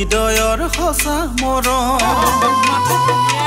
হৃদয়ৰ সঁচা মৰম।